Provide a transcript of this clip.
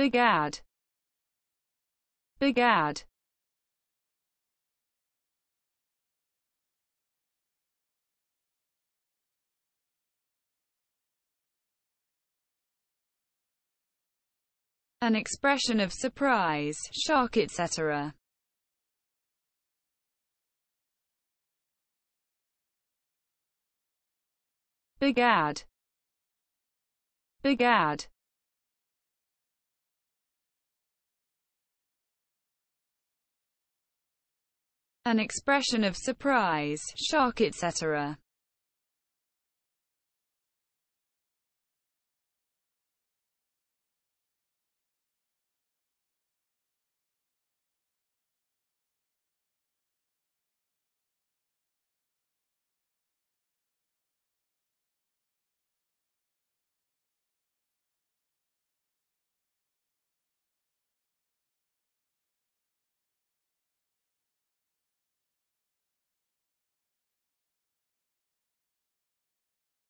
Begad. Begad. An expression of surprise, shock etc. Begad. Begad. An expression of surprise, shock etc.